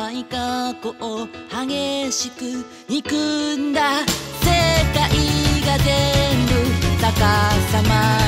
ない過去を激しく憎んだ世界が全部逆さま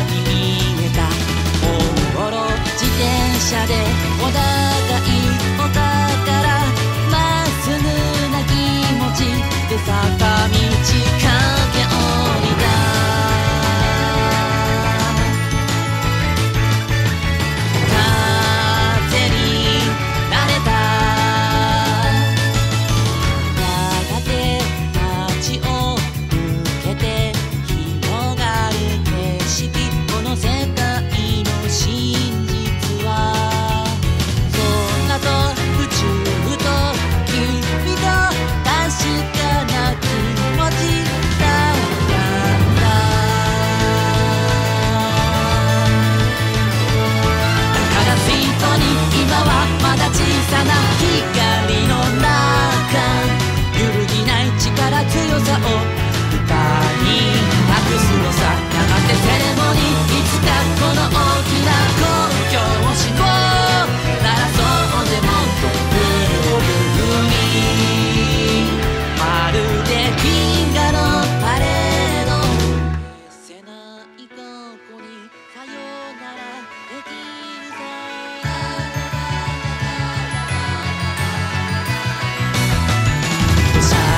に今はまだ小さな光の中 inside.